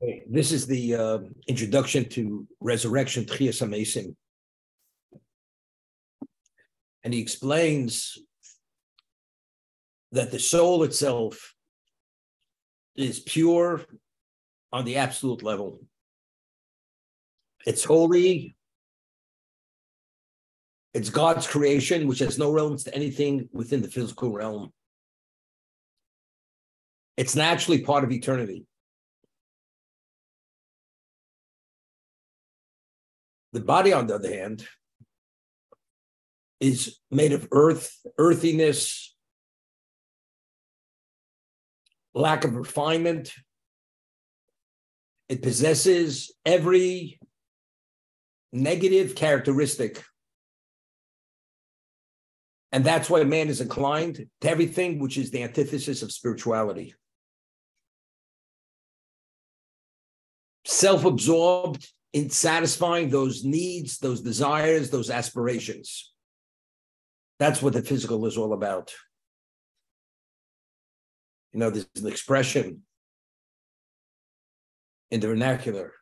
This is the uh, introduction to resurrection, Tchias HaMesim. And he explains that the soul itself is pure on the absolute level. It's holy. It's God's creation, which has no relevance to anything within the physical realm. It's naturally part of eternity. The body, on the other hand, is made of earth, earthiness, lack of refinement. It possesses every negative characteristic. And that's why man is inclined to everything which is the antithesis of spirituality. Self absorbed, in satisfying those needs, those desires, those aspirations. That's what the physical is all about. You know, there's an expression in the vernacular.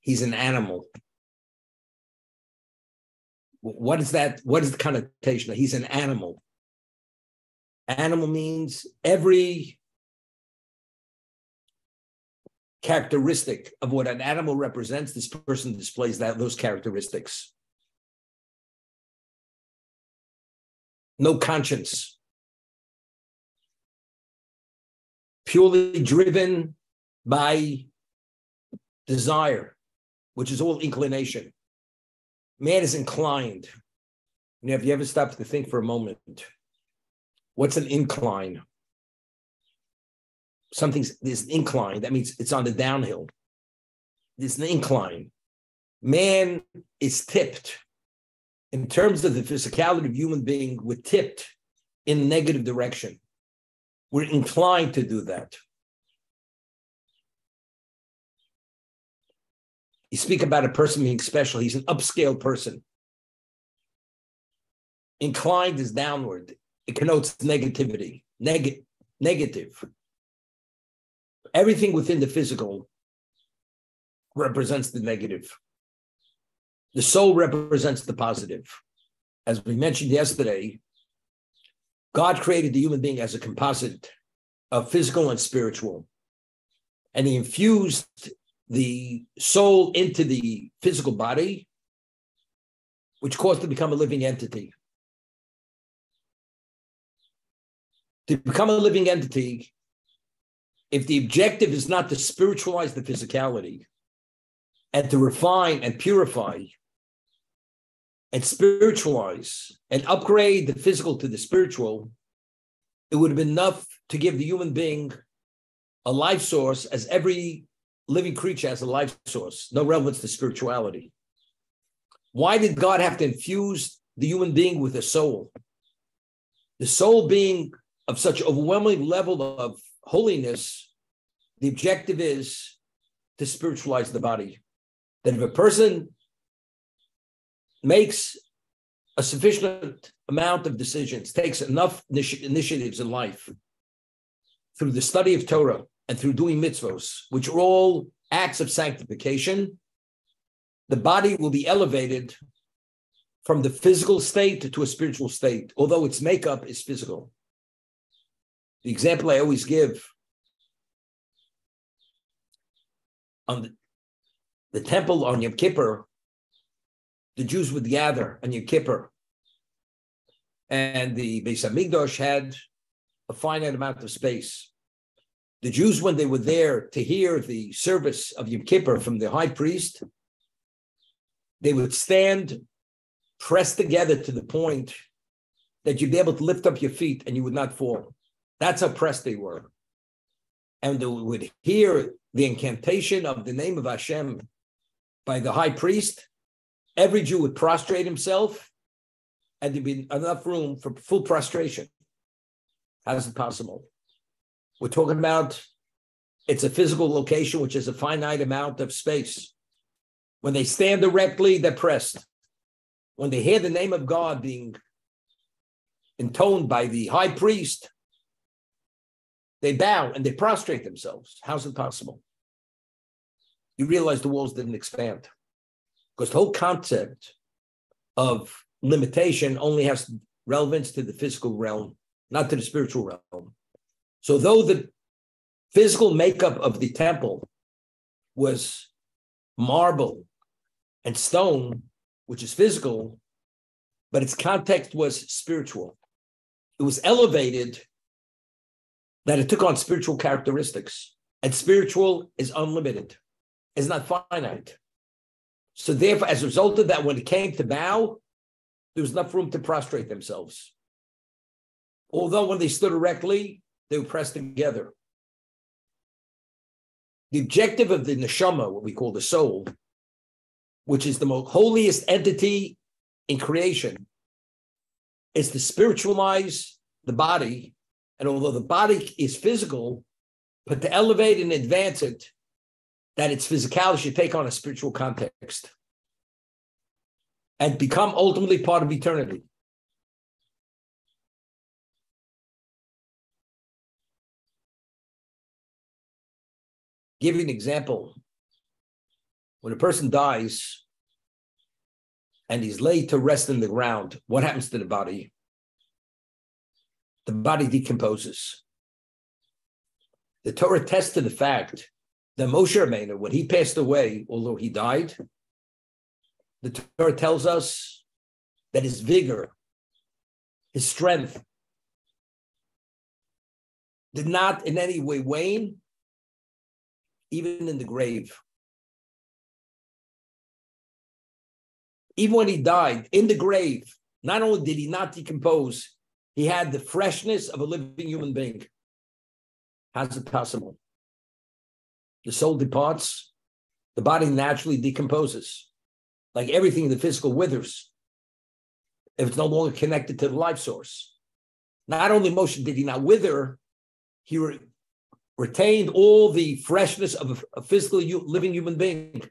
He's an animal. What is that? What is the connotation? that He's an animal. Animal means every characteristic of what an animal represents, this person displays that those characteristics. No conscience. Purely driven by desire, which is all inclination. Man is inclined. Know, have you ever stopped to think for a moment? What's an incline? Something's there's an incline. That means it's on the downhill. There's an incline. Man is tipped in terms of the physicality of human being. We're tipped in negative direction. We're inclined to do that. You speak about a person being special. He's an upscale person. Inclined is downward. It connotes negativity, neg- negative everything within the physical represents the negative. The soul represents the positive. As we mentioned yesterday, God created the human being as a composite of physical and spiritual. And he infused the soul into the physical body, which caused to become a living entity. To become a living entity, if the objective is not to spiritualize the physicality and to refine and purify and spiritualize and upgrade the physical to the spiritual, it would have been enough to give the human being a life source as every living creature has a life source, no relevance to spirituality. Why did God have to infuse the human being with a soul? The soul being of such overwhelming level of holiness, the objective is to spiritualize the body. That if a person makes a sufficient amount of decisions, takes enough initi- initiatives in life through the study of Torah and through doing mitzvos, which are all acts of sanctification, the body will be elevated from the physical state to a spiritual state, although its makeup is physical. The example I always give on the, the temple on Yom Kippur, the Jews would gather on Yom Kippur, and the Beis Hamikdash had a finite amount of space. The Jews, when they were there to hear the service of Yom Kippur from the high priest, they would stand pressed together to the point that you'd be able to lift up your feet and you would not fall. That's how pressed they were. And they would hear the incantation of the name of Hashem by the high priest. Every Jew would prostrate himself, and there'd be enough room for full prostration. How is it possible? We're talking about it's a physical location, which is a finite amount of space. When they stand directly, they're pressed. When they hear the name of God being intoned by the high priest, they bow and they prostrate themselves. How's it possible? You realize the walls didn't expand. Because the whole concept of limitation only has relevance to the physical realm, not to the spiritual realm. So, though the physical makeup of the temple was marble and stone, which is physical, but its context was spiritual. It was elevated that it took on spiritual characteristics, and spiritual is unlimited, it's not finite. So, therefore, as a result of that, when it came to bow, there was enough room to prostrate themselves. Although when they stood erectly, they were pressed together. The objective of the neshama, what we call the soul, which is the most holiest entity in creation, is to spiritualize the body. And although the body is physical, but to elevate and advance it, that its physicality should take on a spiritual context and become ultimately part of eternity. Give you an example. When a person dies and he's laid to rest in the ground, what happens to the body? The body decomposes. The Torah tests to the fact that Moshe Rabbeinu, when he passed away, although he died, the Torah tells us that his vigor, his strength, did not in any way wane, even in the grave. Even when he died in the grave, not only did he not decompose, he had the freshness of a living human being. How's it possible? The soul departs, the body naturally decomposes like everything in the physical withers if it's no longer connected to the life source. Not only motion did he not wither, he re- retained all the freshness of a, a physically living human being.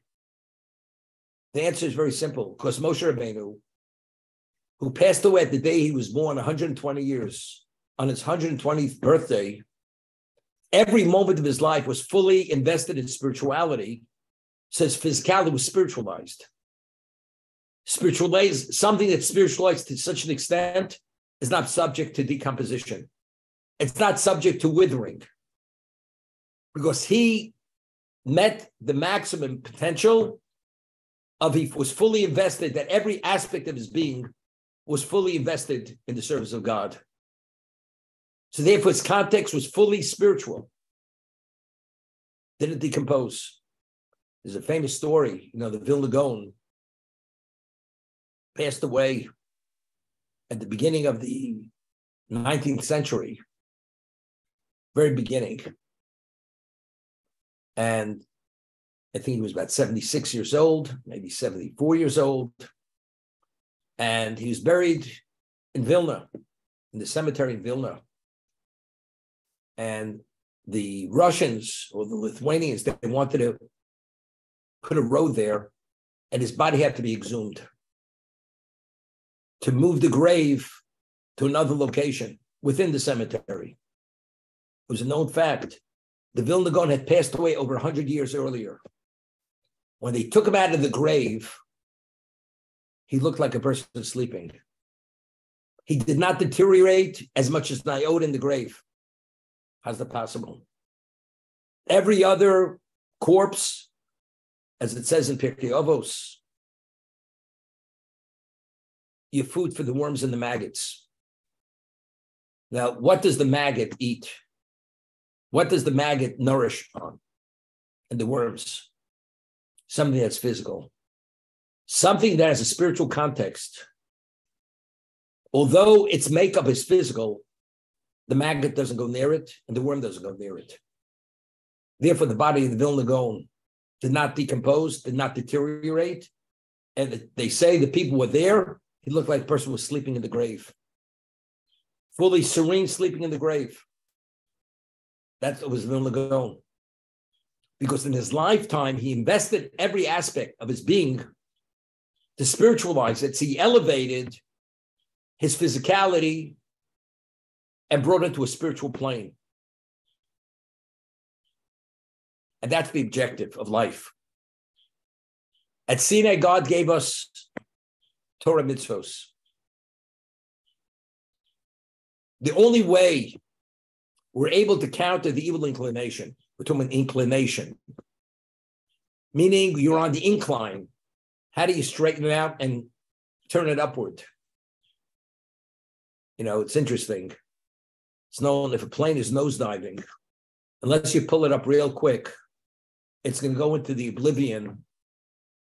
The answer is very simple because Moshe Rabbeinu, who passed away at the day he was born 120 years, on his 120th birthday, every moment of his life was fully invested in spirituality, says physicality was spiritualized. Spiritualized something that's spiritualized to such an extent is not subject to decomposition. It's not subject to withering. Because he met the maximum potential of he was fully invested that every aspect of his being was fully invested in the service of God. So therefore his context was fully spiritual. Didn't decompose. There's a famous story, you know, the Vilna Gaon passed away at the beginning of the 19th century, very beginning. And I think he was about 76 years old, maybe 74 years old. And he was buried in Vilna, in the cemetery in Vilna. And the Russians or the Lithuanians, they wanted to put a road there, and his body had to be exhumed to move the grave to another location within the cemetery. It was a known fact. The Vilna Gaon had passed away over 100 years earlier. When they took him out of the grave, he looked like a person sleeping. He did not deteriorate as much as an in the grave. How's that possible? Every other corpse, as it says in Pirkei Avos, your food for the worms and the maggots. Now, what does the maggot eat? What does the maggot nourish on? And the worms? Something that's physical, something that has a spiritual context. Although its makeup is physical, the maggot doesn't go near it and the worm doesn't go near it. Therefore, the body of the Vilna Gaon did not decompose, did not deteriorate. And they say the people were there he looked like a person was sleeping in the grave, fully serene, sleeping in the grave. That was Vilna Gaon. Because in his lifetime, he invested every aspect of his being to spiritualize it. So he elevated his physicality and brought it to a spiritual plane. And that's the objective of life. At Sinai, God gave us Torah mitzvos. The only way we're able to counter the evil inclination, we're talking inclination, meaning you're on the incline. How do you straighten it out and turn it upward? You know, it's interesting. It's known if a plane is nosediving, unless you pull it up real quick, it's going to go into the oblivion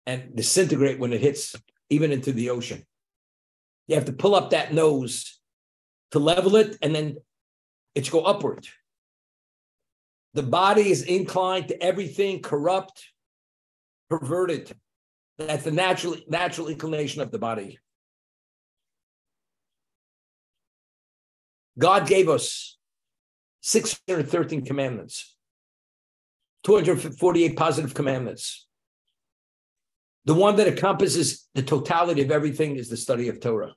and disintegrate when it hits even into the ocean. You have to pull up that nose to level it, and then it's go upward. The body is inclined to everything corrupt, perverted. That's the natural natural inclination of the body. God gave us 613 commandments, 248 positive commandments. The one that encompasses the totality of everything is the study of Torah.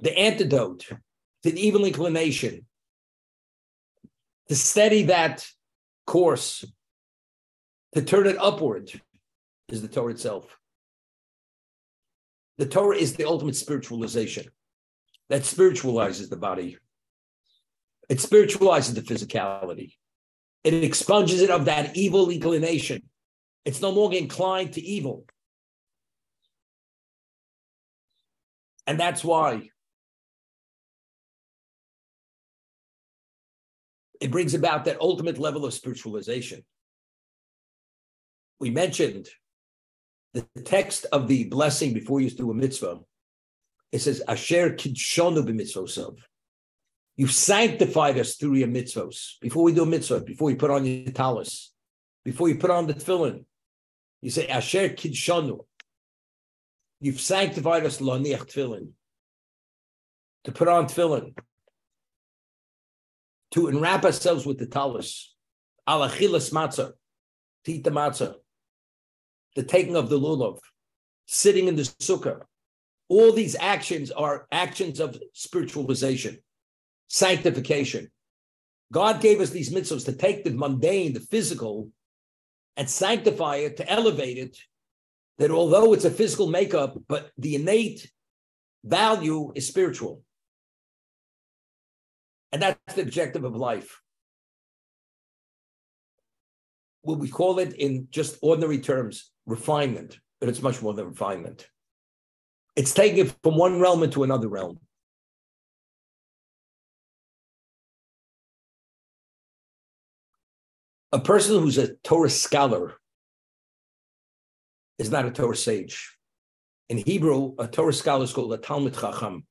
The antidote to the evil inclination, to steady that course, to turn it upward, is the Torah itself. The Torah is the ultimate spiritualization that spiritualizes the body. It spiritualizes the physicality. It expunges it of that evil inclination. It's no longer inclined to evil. And that's why it brings about that ultimate level of spiritualization. We mentioned the text of the blessing before you do a mitzvah it says, Asher kidshonu b'mitzvosav. You've sanctified us through your mitzvos. Before we do a mitzvah, before you put on your talis, before you put on the tefillin, you say, Asher kidshonu. You've sanctified us loniach tefillin. To put on tefillin. To enwrap ourselves with the talis. Alachilas matzah. To eat the matzah. The taking of the lulav. Sitting in the sukkah all these actions are actions of spiritualization, sanctification. God gave us these mitzvahs to take the mundane, the physical, and sanctify it, to elevate it, that although it's a physical makeup, but the innate value is spiritual. And that's the objective of life. What we call it in just ordinary terms, refinement, but it's much more than refinement. It's taking it from one realm into another realm. A person who's a Torah scholar is not a Torah sage. In Hebrew, a Torah scholar is called a Talmid Chacham.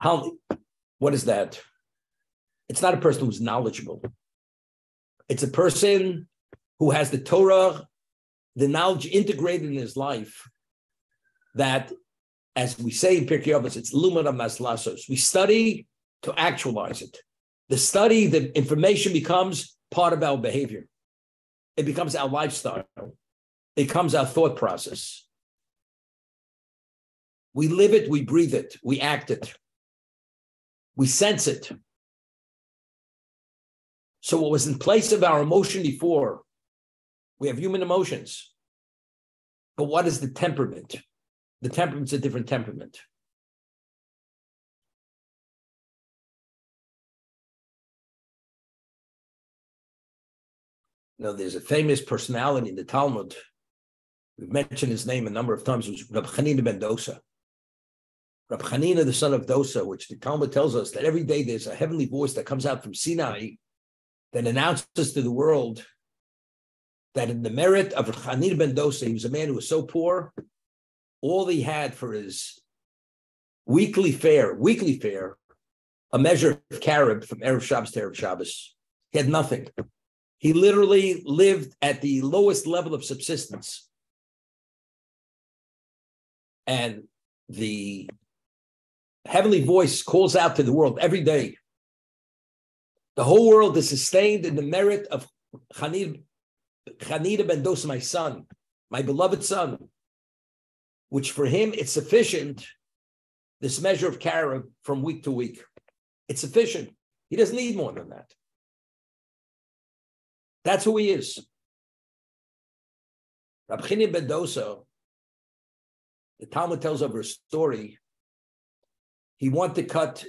How, what is that? It's not a person who's knowledgeable. It's a person who has the Torah the knowledge integrated in his life that, as we say in Pirkei Avos, it's lumina maslasos. We study to actualize it. The study, the information becomes part of our behavior. It becomes our lifestyle. It becomes our thought process. We live it, we breathe it, we act it, we sense it. So, what was in place of our emotion before we have human emotions. But what is the temperament? The temperament's a different temperament. Now, there's a famous personality in the Talmud. We've mentioned his name a number of times. It was Rab ben Dosa. Rab the son of Dosa, which the Talmud tells us that every day there's a heavenly voice that comes out from Sinai that announces to the world that in the merit of Chanina ben Dosa, he was a man who was so poor, all he had for his weekly fare, weekly fare, a measure of carob from Erev Shabbos to Erev Shabbos. He had nothing. He literally lived at the lowest level of subsistence. And the heavenly voice calls out to the world every day. The whole world is sustained in the merit of Chanir Chanina ben Dos, my son, my beloved son, which for him it's sufficient, this measure of carob from week to week. It's sufficient. He doesn't need more than that. That's who he is. Reb Chanina ben Dosa, the Talmud tells over a story. He wanted to cut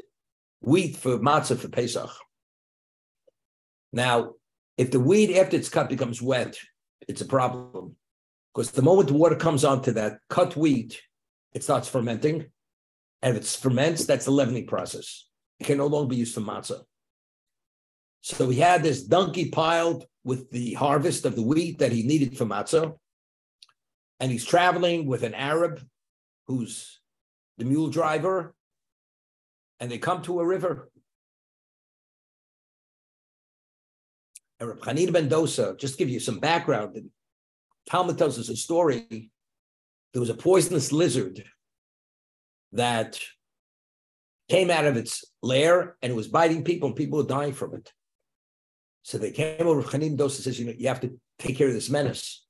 wheat for matzah for Pesach. Now, if the wheat after it's cut becomes wet, it's a problem because the moment the water comes onto that cut wheat, it starts fermenting, and if it ferments, that's the leavening process. It can no longer be used for matzah. So he had this donkey piled with the harvest of the wheat that he needed for matzah, and he's traveling with an Arab who's the mule driver, and they come to a river. And Reb Chanina ben Dosa, just give you some background. Talmud tells us a story. There was a poisonous lizard that came out of its lair and it was biting people, and people were dying from it. So they came over. Chanina Dosa says, "You know, you have to take care of this menace."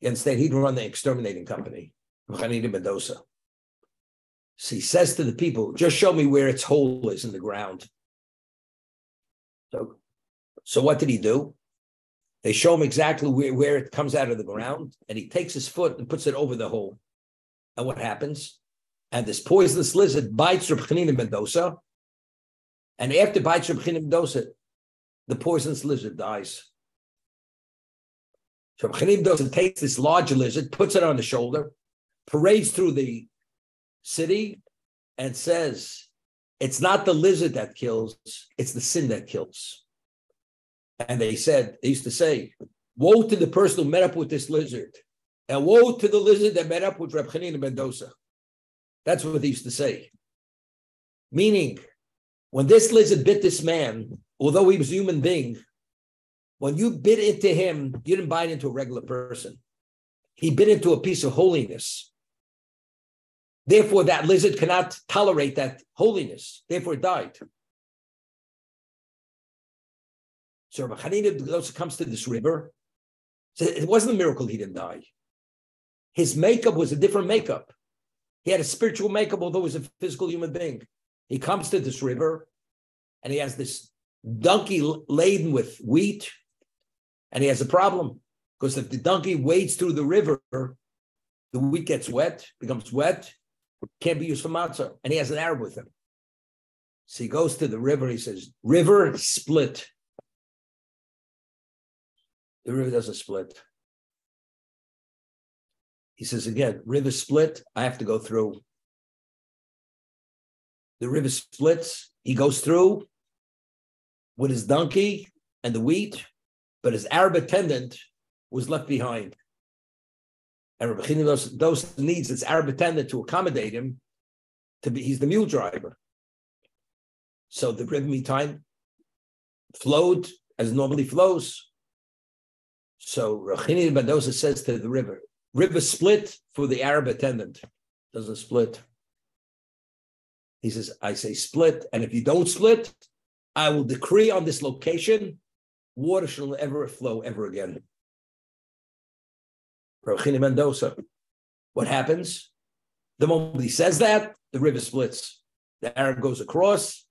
Instead, he'd run the exterminating company. Chanina ben Dosa. So he says to the people, "Just show me where its hole is in the ground." So so what did he do? They show him exactly where, where it comes out of the ground, and he takes his foot and puts it over the hole. And what happens? And this poisonous lizard bites Reb Chanina ben Dosa. And after bites Reb Chanina ben Dosa, the poisonous lizard dies. So Reb Chanina ben Dosa takes this large lizard, puts it on the shoulder, parades through the city, and says, It's not the lizard that kills, it's the sin that kills. And they said, they used to say, woe to the person who met up with this lizard, and woe to the lizard that met up with Reb Chanina ben Dosa. That's what they used to say. Meaning, when this lizard bit this man, although he was a human being, when you bit into him, you didn't bite into a regular person. He bit into a piece of holiness. Therefore, that lizard cannot tolerate that holiness. Therefore, it died. So Rabbi Hanina comes to this river. So it wasn't a miracle he didn't die. His makeup was a different makeup. He had a spiritual makeup, although he was a physical human being. He comes to this river and he has this donkey laden with wheat, and he has a problem because if the donkey wades through the river, the wheat gets wet, becomes wet, can't be used for matzah, and he has an Arab with him. So he goes to the river. He says, "River split." The river doesn't split. He says again, river split, I have to go through. The river splits, he goes through with his donkey and the wheat, but his Arab attendant was left behind. And Rabbi those, those needs his Arab attendant to accommodate him to be, he's the mule driver. So the river meantime flowed as normally flows. So Reb Chanina ben Dosa says to the river, river split for the Arab attendant. Doesn't split. He says, I say split, and if you don't split, I will decree on this location, water shall never flow ever again. Reb Chanina ben Dosa. What happens? The moment he says that, the river splits. The Arab goes across.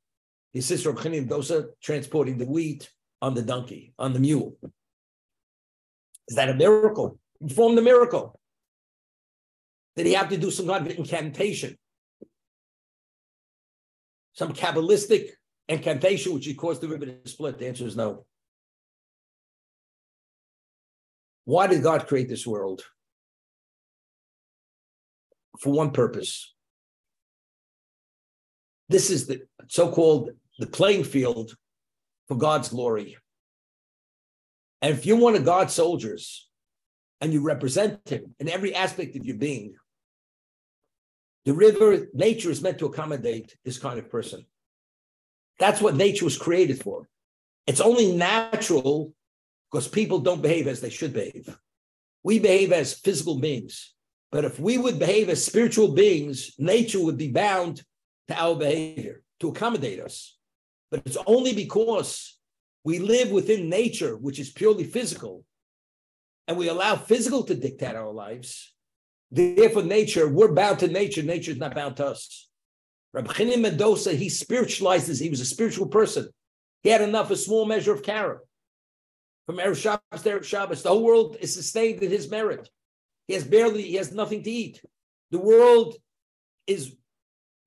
His sister Reb Chanina ben Dosa transporting the wheat on the donkey, on the mule. Is that a miracle? He performed the miracle. Did he have to do some kind of incantation? Some Kabbalistic incantation which he caused the river to split? The answer is no. Why did God create this world? For one purpose. This is the so called the playing field for God's glory. And if you're one of God's soldiers and you represent him in every aspect of your being, the river, nature is meant to accommodate this kind of person. That's what nature was created for. It's only natural because people don't behave as they should behave. We behave as physical beings. But if we would behave as spiritual beings, nature would be bound to our behavior to accommodate us. But it's only because we live within nature, which is purely physical, and we allow physical to dictate our lives. Therefore, nature, we're bound to nature. Nature is not bound to us. Rabbi ben Dosa, he spiritualized this. He was a spiritual person. He had enough, a small measure of carrot. From Erev Shabbos to Erev Shabbos, the whole world is sustained in his merit. He has barely, he has nothing to eat. The world is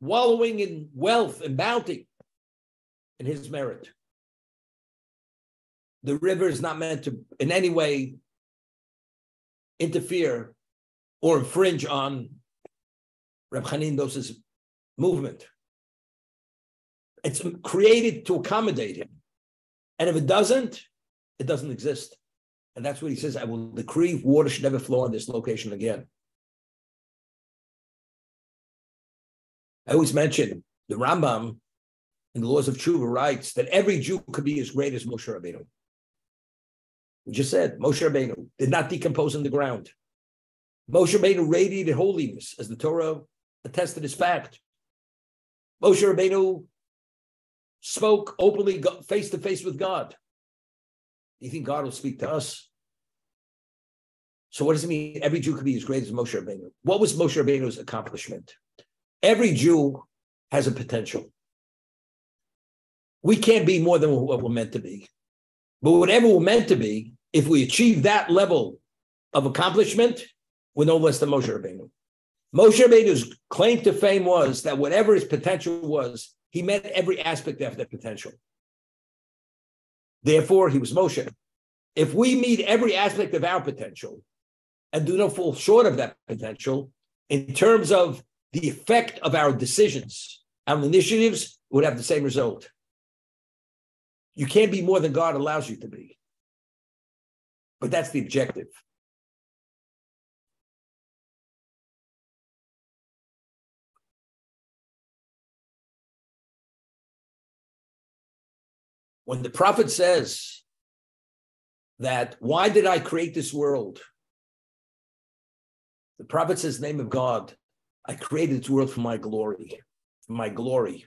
wallowing in wealth and bounty in his merit. The river is not meant to in any way interfere or infringe on Reb Chanin Dos's movement. It's created to accommodate him. And if it doesn't, it doesn't exist. And that's what he says I will decree water should never flow on this location again. I always mention the Rambam in the Laws of Tshuva writes that every Jew could be as great as Moshe Rabbeinu. We just said Moshe Rabbeinu did not decompose in the ground. Moshe Rabbeinu radiated holiness, as the Torah attested as fact. Moshe Rabbeinu spoke openly, face to face with God. Do you think God will speak to us? So what does it mean? Every Jew could be as great as Moshe Rabbeinu. What was Moshe Rabbeinu's accomplishment? Every Jew has a potential. We can't be more than what we're meant to be. But whatever we're meant to be, if we achieve that level of accomplishment, we're no less than Moshe Rabbeinu. Moshe Rabbeinu's claim to fame was that whatever his potential was, he met every aspect of that potential. Therefore, he was Moshe. If we meet every aspect of our potential and do not fall short of that potential in terms of the effect of our decisions, our initiatives would have the same result. You can't be more than God allows you to be. But that's the objective. When the prophet says that, why did I create this world? The prophet says, name of God, I created this world for my glory, for my glory.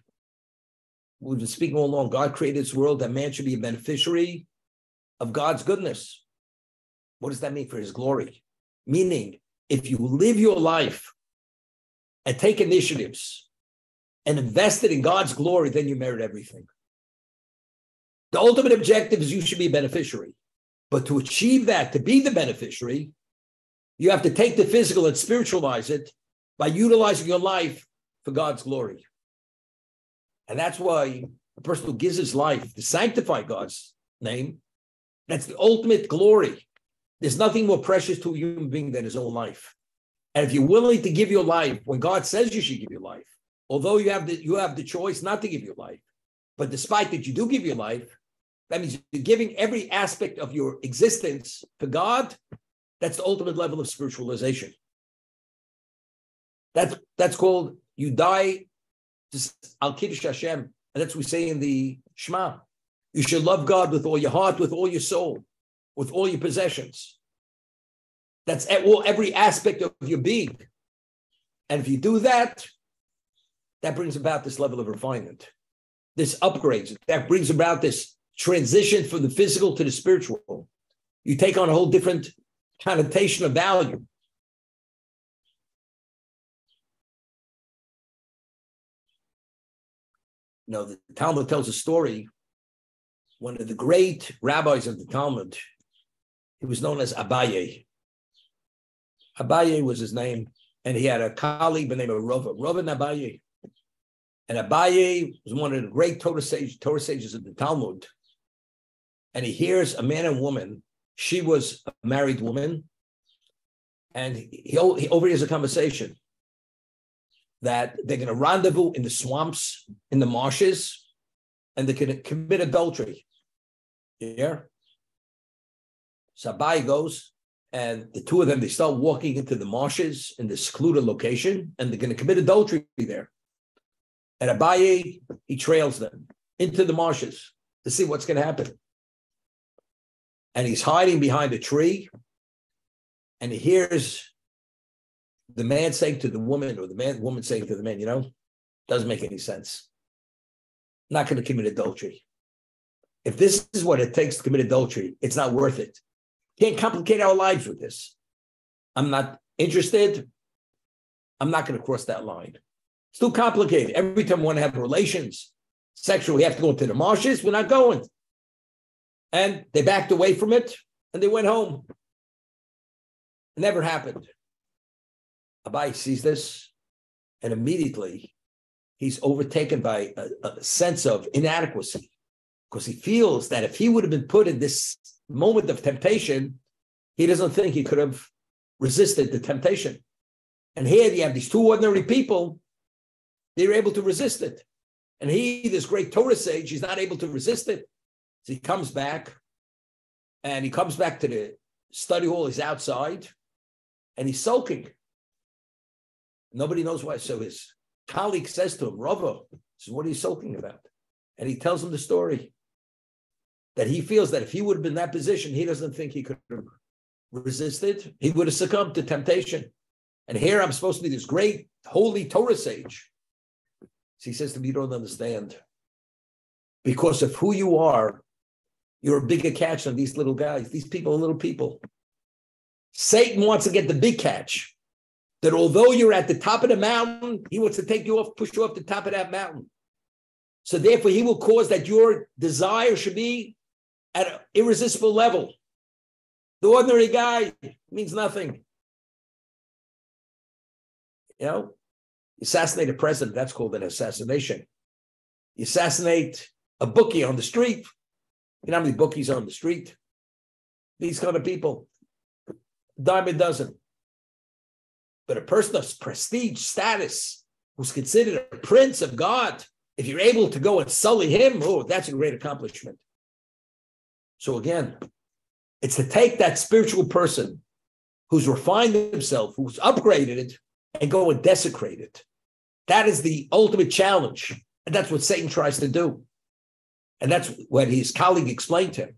We've been speaking all along. God created this world that man should be a beneficiary of God's goodness. What does that mean for his glory? Meaning, if you live your life and take initiatives and invest it in God's glory, then you merit everything. The ultimate objective is you should be a beneficiary. But to achieve that, to be the beneficiary, you have to take the physical and spiritualize it by utilizing your life for God's glory. And that's why a person who gives his life to sanctify God's name, that's the ultimate glory. There's nothing more precious to a human being than his own life. And if you're willing to give your life when God says you should give your life, although you have the you have the choice not to give your life, but despite that you do give your life, that means you're giving every aspect of your existence to God. That's the ultimate level of spiritualization. That's that's called you die Al Kiddush Hashem, and that's what we say in the Shema. You should love God with all your heart, with all your soul, with all your possessions. That's all every aspect of your being. And if you do that, that brings about this level of refinement, this upgrades, that brings about this transition from the physical to the spiritual. You take on a whole different connotation of value. You know, the Talmud tells a story. One of the great rabbis of the Talmud, he was known as Abaye. Abaye was his name, and he had a colleague by the name of Rava, Rava Abaye. And Abaye was one of the great Torah, sage, Torah sages of the Talmud. And he hears a man and woman. She was a married woman. And he, he overhears a conversation that they're going to rendezvous in the swamps, in the marshes, and they're going to commit adultery. Yeah. So goes, and the two of them they start walking into the marshes in this secluded location, and they're going to commit adultery there. And Abaye he trails them into the marshes to see what's going to happen. And he's hiding behind a tree, and he hears the man saying to the woman or the man woman saying to the man, you know, doesn't make any sense. not going to commit adultery. If this is what it takes to commit adultery, it's not worth it. Can't complicate our lives with this. I'm not interested. I'm not going to cross that line. It's too complicated. Every time we want to have relations, sexual, we have to go into the marshes. We're not going. And they backed away from it and they went home. It never happened. Abaye sees this, and immediately he's overtaken by a, a sense of inadequacy because he feels that if he would have been put in this moment of temptation, he doesn't think he could have resisted the temptation. And here you have these two ordinary people, they're able to resist it. And he, this great Torah sage, he's not able to resist it. So he comes back and he comes back to the study hall, he's outside and he's sulking. Nobody knows why. So his colleague says to him, Rava, what are you sulking about? And he tells him the story that he feels that if he would have been in that position, he doesn't think he could have resisted. He would have succumbed to temptation. And here I'm supposed to be this great holy Torah sage. So he says to me, You don't understand. Because of who you are, you're a bigger catch than these little guys. These people are little people. Satan wants to get the big catch. That although you're at the top of the mountain, he wants to take you off, push you off the top of that mountain. So therefore, he will cause that your desire should be at an irresistible level. The ordinary guy means nothing. You know, assassinate a president, that's called an assassination. You assassinate a bookie on the street. You know how many bookies on the street? These kind of people. Dime a dozen. But a person of prestige, status, who's considered a prince of God, if you're able to go and sully him, oh, that's a great accomplishment. So again, it's to take that spiritual person who's refined himself, who's upgraded it, and go and desecrate it. That is the ultimate challenge. And that's what Satan tries to do. And that's what his colleague explained to him.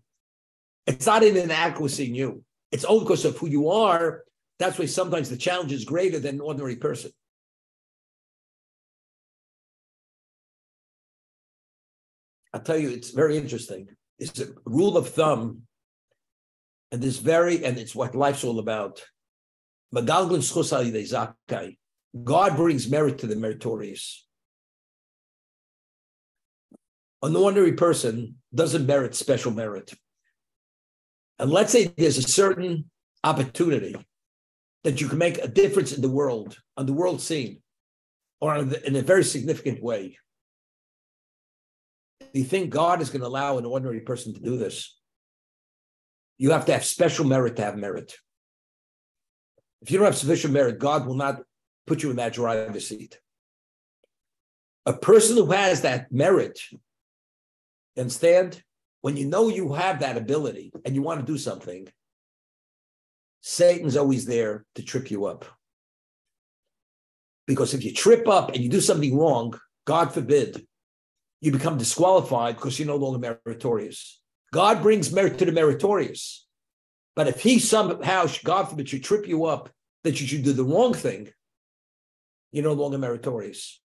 It's not an inadequacy in you. It's only because of who you are. That's why sometimes the challenge is greater than an ordinary person. I'll tell you, it's very interesting. It's a rule of thumb, and this very, and it's what life's all about. God brings merit to the meritorious. An ordinary person doesn't merit special merit. And let's say there's a certain opportunity that you can make a difference in the world, on the world scene, or in a very significant way. Do you think God is going to allow an ordinary person to do this? You have to have special merit to have merit. If you don't have sufficient merit, God will not put you in that driver's seat. A person who has that merit, understand, when you know you have that ability and you want to do something, Satan's always there to trip you up. Because if you trip up and you do something wrong, God forbid, you become disqualified because you're no longer meritorious. God brings merit to the meritorious. But if he somehow, God forbid, should trip you up that you should do the wrong thing, you're no longer meritorious.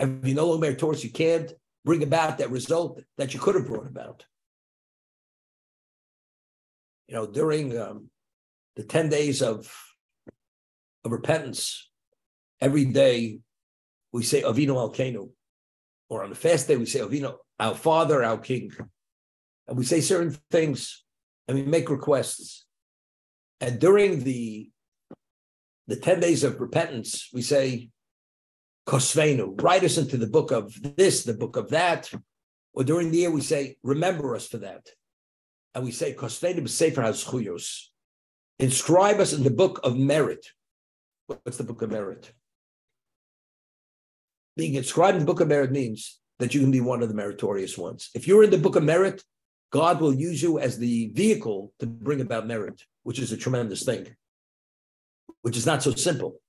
And if you're no longer meritorious, you can't bring about that result that you could have brought about. You know, during um, the 10 days of, of repentance, every day we say Avinu Malkeinu, or on the fast day we say Avinu, our Father, our King. And we say certain things and we make requests. And during the the 10 days of repentance, we say, Kosvenu, write us into the book of this, the book of that. Or during the year, we say, remember us for that. And we say, Kosvenu b'sefer hazchuyos. Inscribe us in the book of merit. What's the book of merit? Being inscribed in the book of merit means that you can be one of the meritorious ones. If you're in the book of merit, God will use you as the vehicle to bring about merit, which is a tremendous thing, which is not so simple.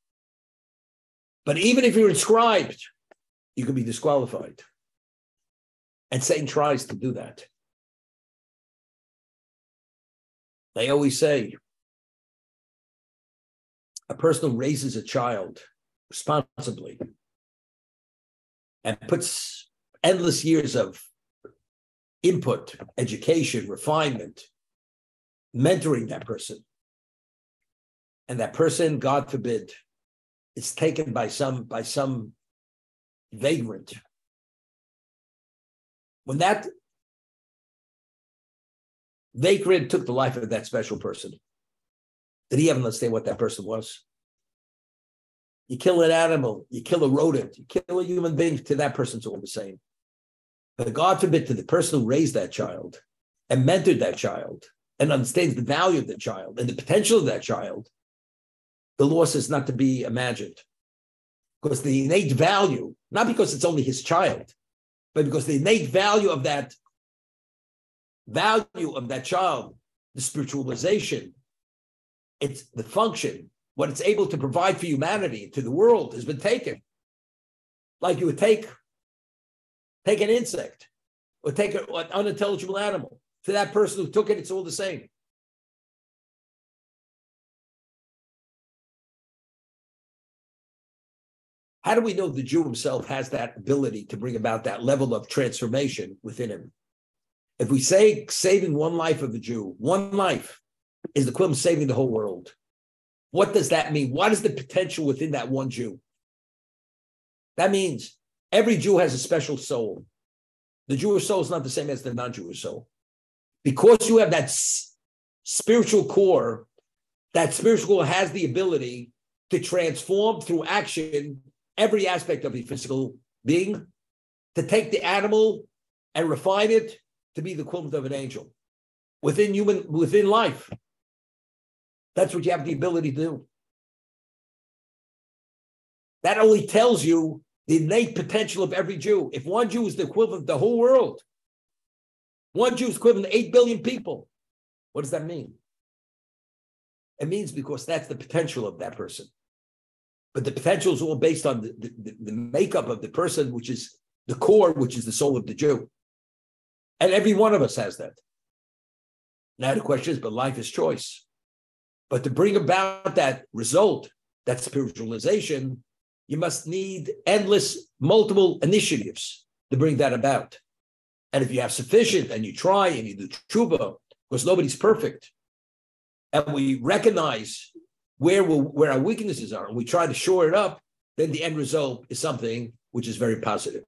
But even if you're inscribed, you can be disqualified. And Satan tries to do that. They always say a person who raises a child responsibly and puts endless years of input, education, refinement, mentoring that person. And that person, God forbid, is taken by some by some vagrant. When that vagrant took the life of that special person, did he ever understand what that person was? you kill an animal, you kill a rodent, you kill a human being, to that person's all the same. But God forbid to the person who raised that child and mentored that child and understands the value of the child and the potential of that child, the loss is not to be imagined. Because the innate value, not because it's only his child, but because the innate value of that value of that child, the spiritualization, it's the function, what it's able to provide for humanity, to the world, has been taken. Like you would take, take an insect or take an unintelligible animal. To that person who took it, it's all the same. How do we know the Jew himself has that ability to bring about that level of transformation within him? If we say saving one life of a Jew, one life is the equivalent saving the whole world. What does that mean? What is the potential within that one Jew? That means every Jew has a special soul. The Jewish soul is not the same as the non Jewish soul. Because you have that s- spiritual core, that spiritual core has the ability to transform through action every aspect of a physical being, to take the animal and refine it to be the equivalent of an angel within human, within life. That's what you have the ability to do. That only tells you the innate potential of every Jew. If one Jew is the equivalent of the whole world, one Jew is equivalent to 8 billion people. What does that mean? It means because that's the potential of that person. But the potential is all based on the, the, the makeup of the person, which is the core, which is the soul of the Jew. And every one of us has that. Now the question is, but life is choice. But to bring about that result, that spiritualization, you must need endless, multiple initiatives to bring that about. And if you have sufficient and you try and you do tshuva, because nobody's perfect, and we recognize where we where our weaknesses are, and we try to shore it up, then the end result is something which is very positive.